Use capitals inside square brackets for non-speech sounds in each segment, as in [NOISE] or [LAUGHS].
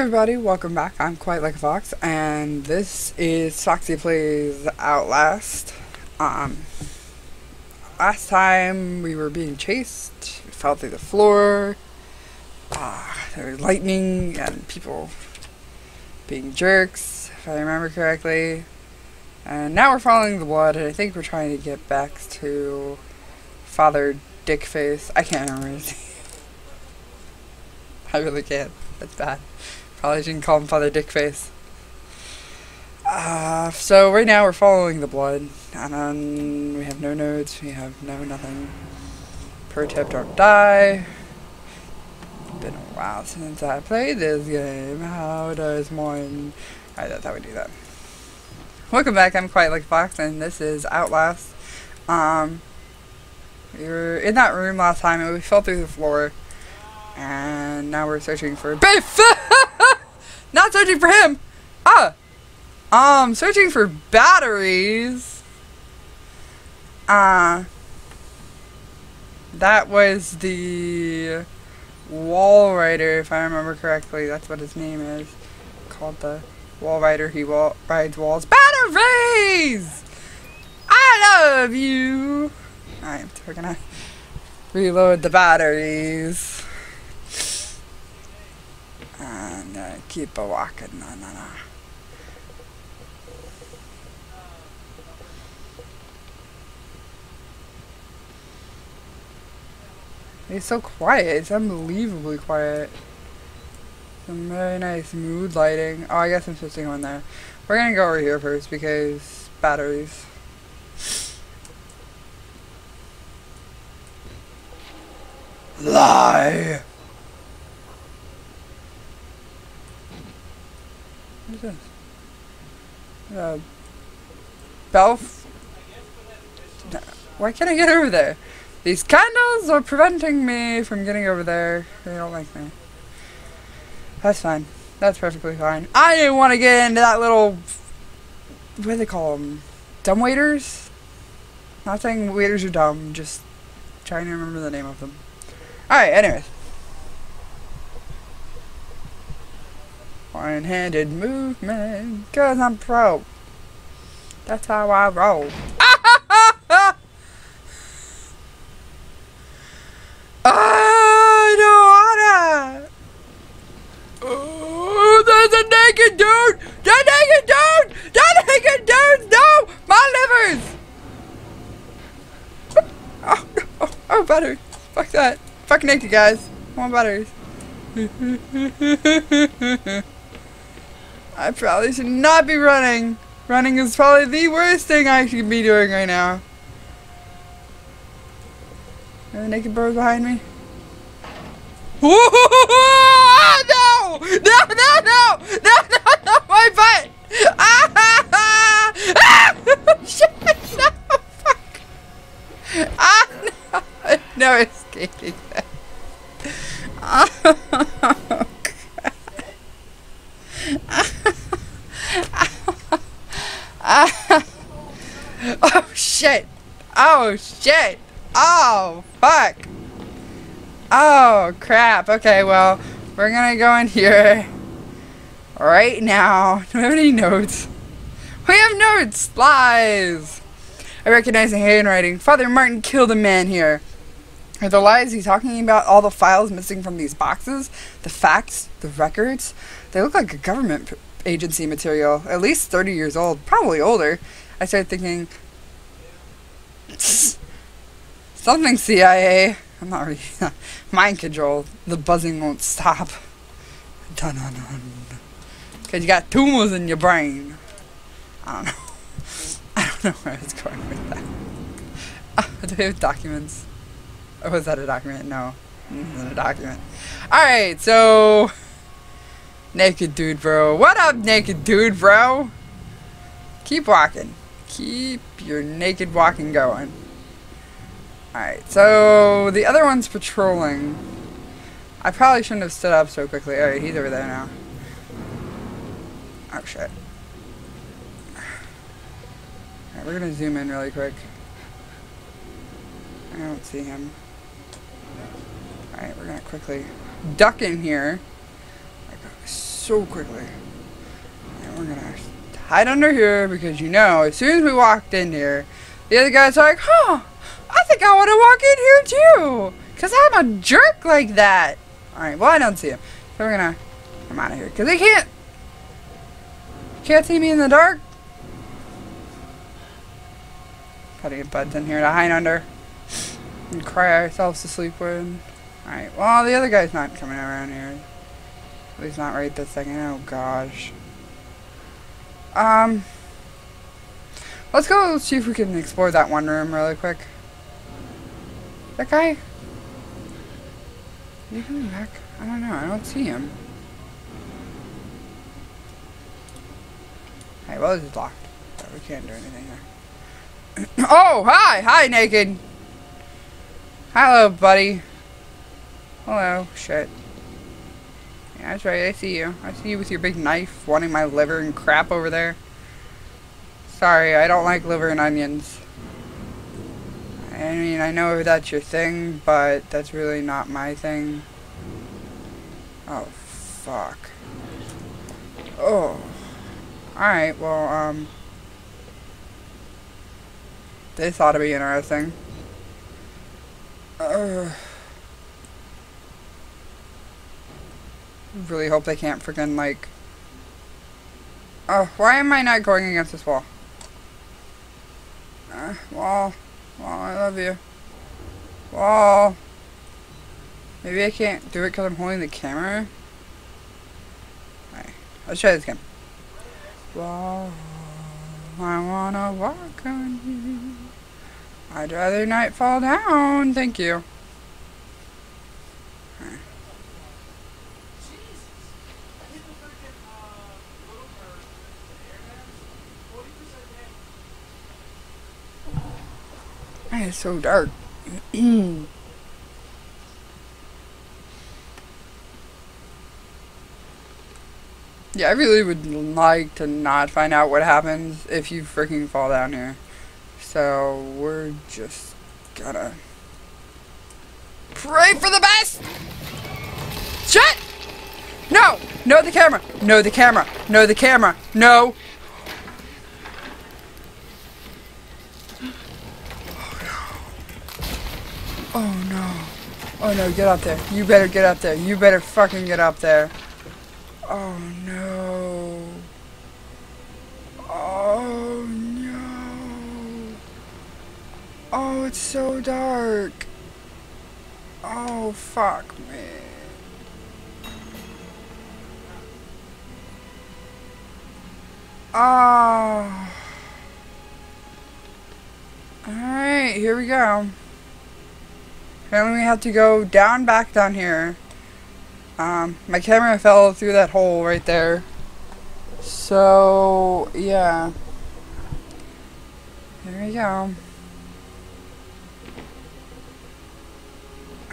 everybody, welcome back. I'm Quiet Like a Fox, and this is Foxy Plays Outlast. Um, last time we were being chased, we fell through the floor, uh, there was lightning and people being jerks, if I remember correctly. And now we're following the blood, and I think we're trying to get back to Father Dickface. I can't remember his [LAUGHS] name. I really can't. That's bad. Probably shouldn't call him Father Dickface. Uh, so right now we're following the blood, and um, we have no nodes, we have no nothing. Pro tip, don't die. Been a while since I played this game. How does one... Alright, that's how we do that. Welcome back, I'm Quiet Like Fox, and this is Outlast. Um, we were in that room last time, and we fell through the floor. And now we're searching for Biff! [LAUGHS] Not searching for him! Ah! Um, searching for batteries. Uh, that was the Walrider, if I remember correctly. That's what his name is. Called the Walrider. He wall rides walls. Batteries! I love you! Alright, we're gonna reload the batteries. And uh, keep a walking. No, no, no. It's so quiet. It's unbelievably quiet. Some very nice mood lighting. Oh, I guess I'm supposed to go in there. We're gonna go over here first because batteries. Lie! What is this? Uh, Belf? Why can't I get over there? These candles are preventing me from getting over there. They don't like me. That's fine. That's perfectly fine. I didn't want to get into that little... What do they call them? Dumb waiters? Not saying waiters are dumb, just trying to remember the name of them. Alright, anyways. One-handed movement, cause I'm pro. That's how I roll. [LAUGHS] I don't wanna. Oh, there's a naked dude! The naked dude! The naked dude! No! My livers! Oh, oh, oh, batteries. Fuck that. Fuck naked guys. I want batteries. [LAUGHS] I probably should not be running. Running is probably the worst thing I should be doing right now. Are the naked bird behind me? Oh, [LAUGHS] no! No, no, no! No, no, no! My butt! Ah! ah, ah! [LAUGHS] Shit! No! Fuck! Ah! [LAUGHS] No! No escaping that. Oh, oh shit! Oh shit! Oh fuck! Oh crap! Okay, well, we're gonna go in here right now. [LAUGHS] Do we have any notes? We have notes! Lies! I recognize the handwriting. Father Martin killed a man here. Are the lies he's talking about all the files missing from these boxes? The facts? The records? They look like a government agency material. At least 30 years old. Probably older. I started thinking... Something CIA. I'm not really... [LAUGHS] Mind control. The buzzing won't stop. Dun dun dun. Because you got tumors in your brain. I don't know. [LAUGHS] I don't know where I was going with that. Uh, [LAUGHS] do we have documents? Or was that a document? No. It a document. Alright, so... Naked dude, bro. What up, naked dude, bro? Keep walking. Keep your naked walking going. Alright, so the other one's patrolling. I probably shouldn't have stood up so quickly. Alright, he's over there now. Oh, shit. Alright, we're gonna zoom in really quick. I don't see him. Alright, we're gonna quickly duck in here. So quickly. And we're gonna hide under here because you know, as soon as we walked in here, the other guy's like, huh, think I want to walk in here too. Because I'm a jerk like that. Alright, well, I don't see him. So we're gonna come out of here. Because they can't, can't see me in the dark. Gotta get buds in here to hide under. And cry ourselves to sleep with. Alright, well, the other guy's not coming around here. At least not right this second. Oh, gosh. Um, let's go see if we can explore that one room really quick. That guy? He coming back? I don't know. I don't see him. Hey, well, this is locked. So we can't do anything here. [CLEARS THROAT] oh, hi! Hi, Naked! Hello, buddy. Hello. Shit. Yeah, that's right. I see you. I see you with your big knife wanting my liver and crap over there. Sorry, I don't like liver and onions. I mean, I know that's your thing, but that's really not my thing. Oh, fuck. Oh. Alright, well, um... This ought to be interesting. Uh... really hope they can't freaking like. Oh, why am I not going against this wall? Uh, wall. Wall, I love you. Wall. Maybe I can't do it because I'm holding the camera? Alright, let's try this again. Wall, I wanna walk on you. I'd rather not fall down, thank you. It's so dark. Mm. yeah, I really would like to not find out what happens if you freaking fall down here. So, we're just gonna pray for the best! Shut! No! No, the camera! No, the camera! No, the camera! No! Oh no. Oh no, get up there. You better get up there. You better fucking get up there. Oh no. Oh no. Oh, it's so dark. Oh, fuck me. Oh. Ah. Alright, here we go. Apparently we have to go down back down here. Um, my camera fell through that hole right there. So, yeah. There we go.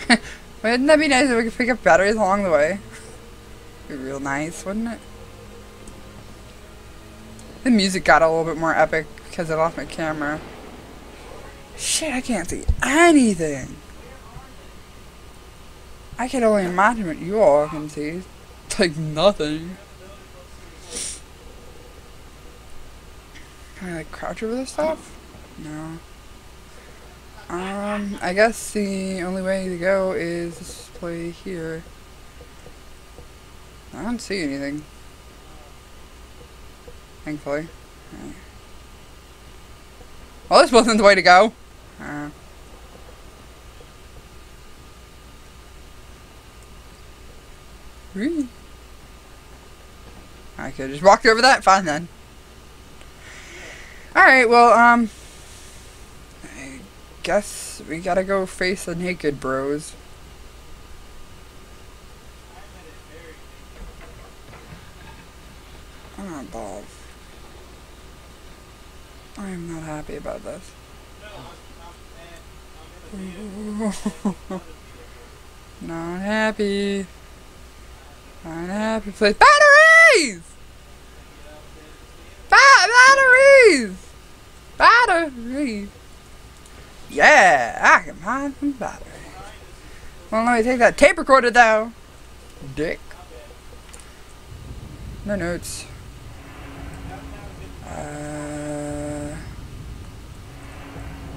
[LAUGHS] Wouldn't that be nice if we could pick up batteries along the way? [LAUGHS] be real nice, wouldn't it? The music got a little bit more epic because I lost my camera. Shit, I can't see anything. I can only imagine what you all can see. It's like nothing. Can I like crouch over this stuff? No. Um, I guess the only way to go is play here. I don't see anything. Thankfully. Right. Well, this wasn't the way to go. Uh, I could just walk over that. Fine then. Alright, well, um... I guess we gotta go face the naked bros. Oh, balls. I am not happy about this. [LAUGHS] not happy. Not happy place. Batteries! Ba batteries! Batteries! Yeah, I can find some batteries. Well, let me take that tape recorder though. Dick. No notes. Uh,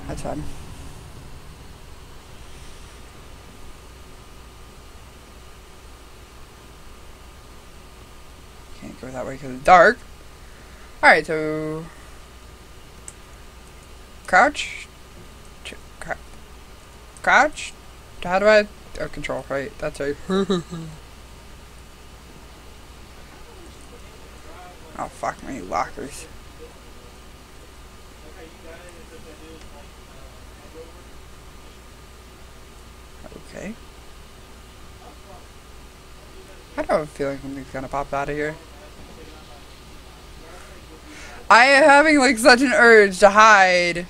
that's fine. Go that way because it's dark. Alright, so... Crouch? Ch cr crouch? How do I... Oh, control, right. That's right. [LAUGHS] oh, fuck me, lockers. Okay. I have a feeling something's gonna pop out of here. I am having like such an urge to hide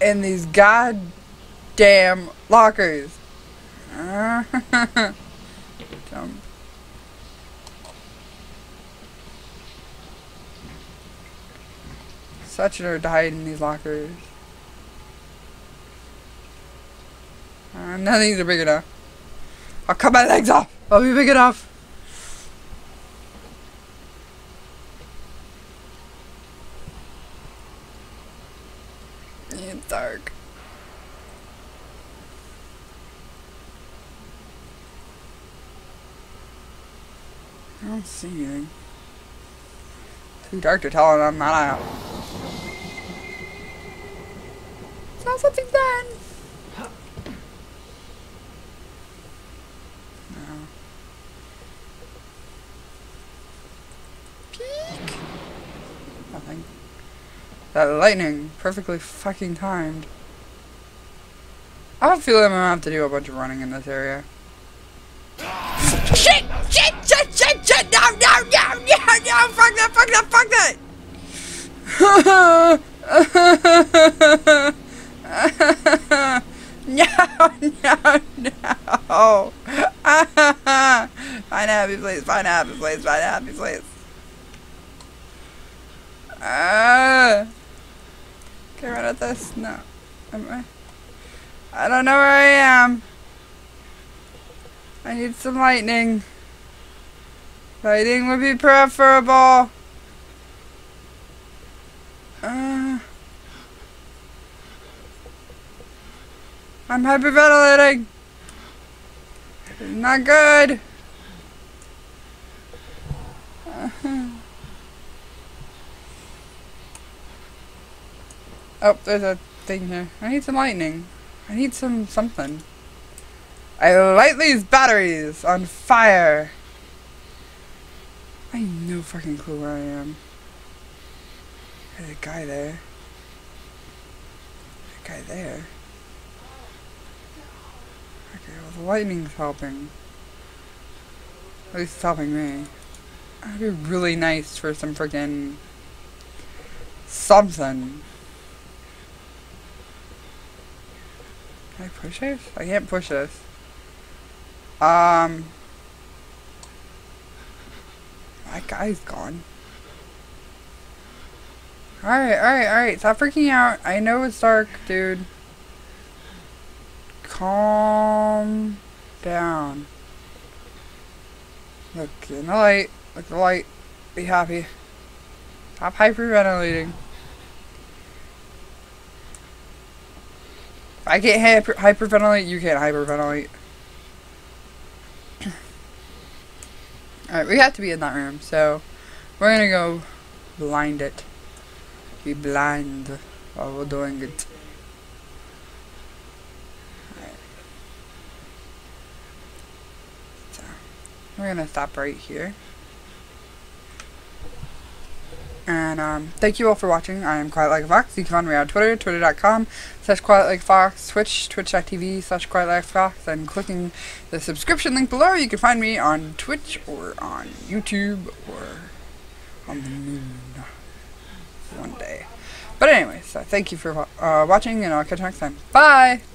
in these goddamn lockers. [LAUGHS] Such an urge to hide in these lockers. Uh, none of these are big enough. I'll cut my legs off. I'll be big enough. It's dark. I don't see eh? anything. Too dark to tell, and I'm not out. Saw something then. No. Peek. Nothing. That lightning, perfectly fucking timed. I have a feeling I'm gonna have to do a bunch of running in this area. Shit! Shit! Shit! Shit! No! No! No! No! No! Fuck that! Fuck that! Fuck that! [LAUGHS] no! No! No! [LAUGHS] find a happy place! Find a happy place! Find a happy place! Ah! Can I run at this? No. Am I? I don't know where I am. I need some lightning. Lightning would be preferable. Uh, I'm hyperventilating. Not good. Uh -huh. Oh, there's a thing here. I need some lightning. I need some something. I light these batteries on fire. I have no fucking clue where I am. There's a guy there. A guy there. Okay, well the lightning's helping. At least it's helping me. That'd be really nice for some freaking something. Can I push this? I can't push this. Um. That guy's gone. Alright, alright, alright. Stop freaking out. I know it's dark, dude. Calm down. Look in the light. Look the light. Be happy. Stop hyperventilating. If I can't hyper hyperventilate, you can't hyperventilate. Alright, we have to be in that room, so we're gonna go blind it. Be blind while we're doing it. Alright. So, we're gonna stop right here. And um, thank you all for watching. I am Quiet Like a Fox. You can find me on Twitter, twitter.com slash Quiet Like Fox, Twitch, twitch.tv slash Quiet Like Fox, and clicking the subscription link below, you can find me on Twitch or on YouTube or on the moon one day. But anyway, so thank you for uh, watching, and I'll catch you next time. Bye!